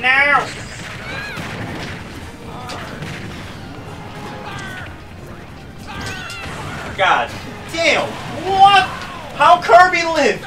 No! God damn! What? How Kirby lived?